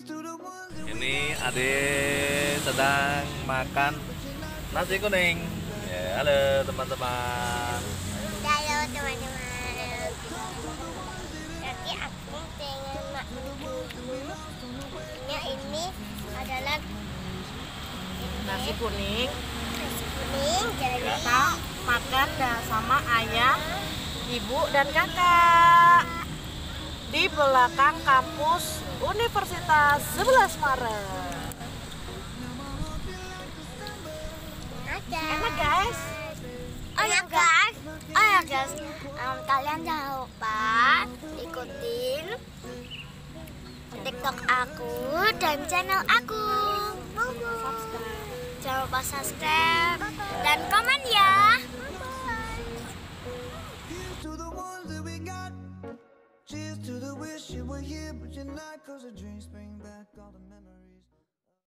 Ini Ade sedang makan nasi kuning. Ya, halo teman-teman. Halo teman-teman. Nanti aku pengen makan dulu. Ini ini adalah nasi kuning nasi kuning. Jadi kita makan sama ayah ibu dan kakak di belakang kampus Universitas 11 Maret. Ada. enak guys? Oh ya guys, oh ya guys, Em, kalian jangan lupa ikutin TikTok aku dan channel aku. Jangan lupa subscribe wish you were here, but you're not. Cause the dreams bring back all the memories.